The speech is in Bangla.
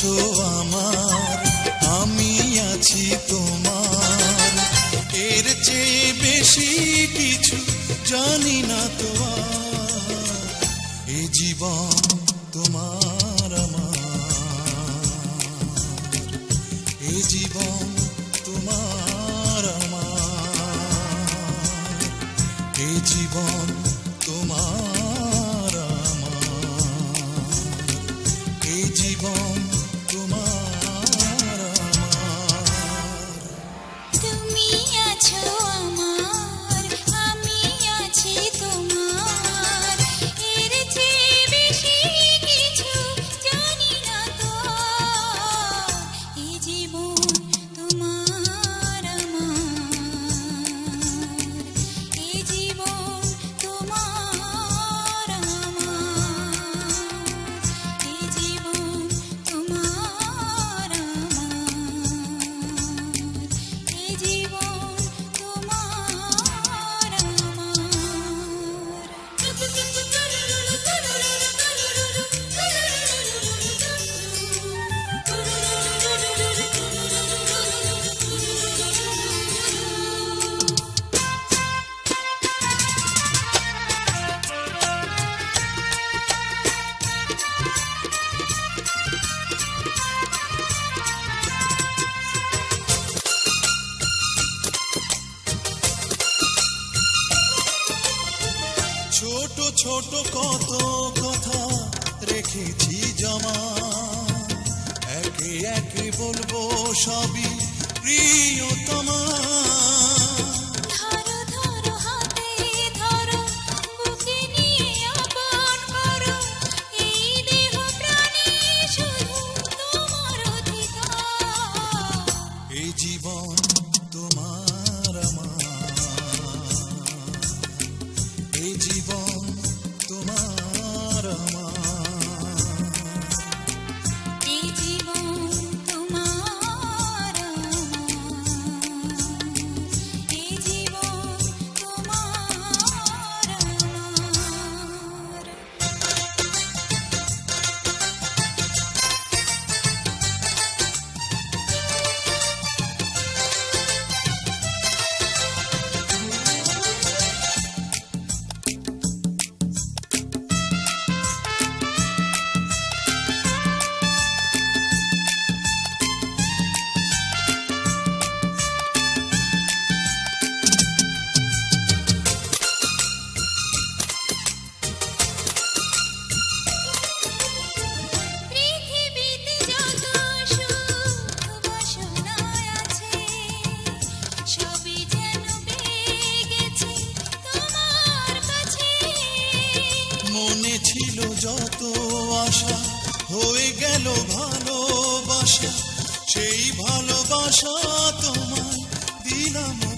আছো আমার, আমি আছি তোমার। এর চেয়ে বেশি কিছু জানি না তো এ জীবন তোমার আমার। এ জীবন তোমার আমার। এ জীবন তোমার আমার। এ জীবন ছোট কত কথা রেখেছি জমা। একে একে বলব সবই প্রিয়তম। যত আশা হয়ে গেল ভালোবাসা সেই ভালোবাসা তোমায় দিলাম